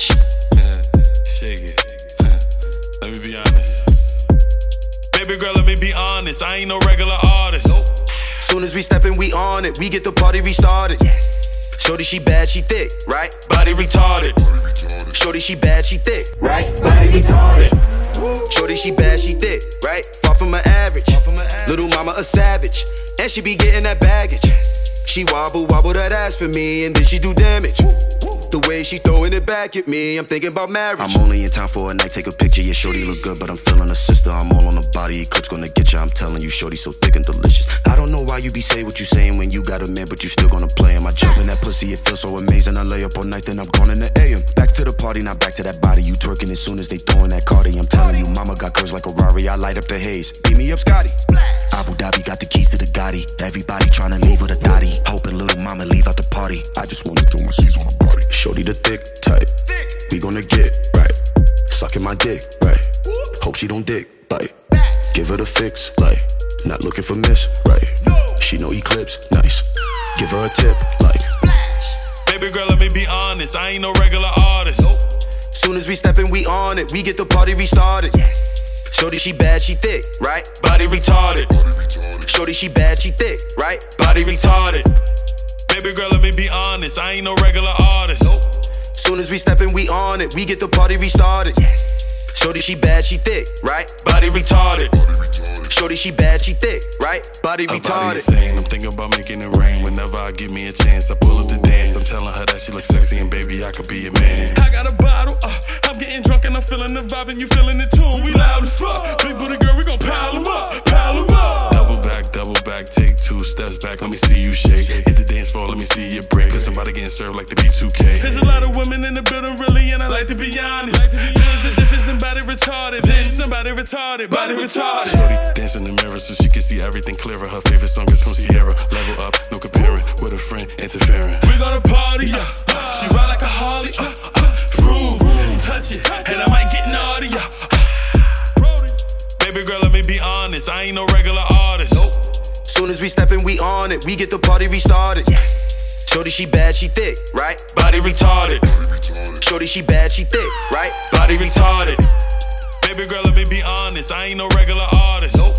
Shake it. let me be honest. Baby girl, let me be honest. I ain't no regular artist. Nope. Soon as we step in, we on it. We get the party restarted. Yes. Shorty, she bad, she thick, right? Body retarded. Shorty, she bad, she thick, right? Body retarded. Shorty, she bad, she thick, right? Far from average. Little mama a savage, and she be getting that baggage. She wobble, wobble that ass for me, and then she do damage. The way she throwing it back at me, I'm thinking about marriage. I'm only in time for a night, take a picture. Yeah, shorty look good, but I'm feeling a sister. I'm all on the body, Eklipz gonna get ya. I'm telling you, shorty so thick and delicious. I don't know why you be say what you saying when you got a man, but you still gonna play him. I jump in that pussy, it feels so amazing. I lay up all night, then I'm gone in the AM. Back to the party, not back to that body. You twerking as soon as they throwing that cardi. I'm telling you, mama got curves like a Rari. I light up the haze. Beat me up, Scotty. Abu Dhabi got the keys to the Gotti. Everybody trying to leave with a thotty. Hoping little mama leave out the party. I just wanna throw my seeds on her body. Shorty the thick type. We gonna get right. Sucking my dick, right. Hope she don't dick, bite. Give her the fix, like. Not looking for miss, right. She know Eklipz, nice. Give her a tip, like. Baby girl, let me be honest. I ain't no regular artist. Soon as we step in, we on it. We get the party restarted. Yes. Shorty, she bad, she thick, right? Body retarded. Shorty, she bad, she thick, right? Body retarded. Baby girl, let me be honest. I ain't no regular artist. Nope. Soon as we step in, we on it. We get the party restarted. Yes. Shorty, she bad, she thick, right? Body retarded. Shorty, she bad, she thick, right? Body Her body retarded. insane. I'm thinking about making it rain whenever I give me a chance. I pull up to dance. I'm telling her that she looks sexy and baby, I could be your man. I got a bottle, uh, I'm getting drunk and I'm feeling the vibe and you feeling it too. Somebody getting like the B2K. There's a lot of women in the building, really, and I like to be honest. There's a difference in body retarded. Then somebody retarded, body retarded. Shorty dance in the mirror so she can see everything clearer. Her favorite song is from Ciara. Level up, no comparing. With a friend interfering. We gonna party, yeah. She ride like a Harley, uh, uh, vroom, touch it, and I might get naughty, yeah. Baby girl, let me be honest. I ain't no regular artist. Soon as we step in, we on it. We get the party restarted. Yes. Shorty, she bad, she thick, right? Body retarded. Shorty, she bad, she thick, right? Body retarded. Baby girl, let me be honest. I ain't no regular artist. Nope.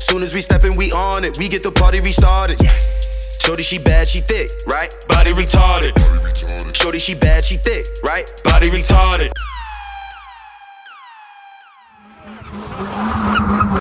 Soon as we step in, we on it. We get the party restarted. Yes. Shorty, she bad, she thick, right? Body retarded. Shorty, she bad, she thick, right? Body retarded.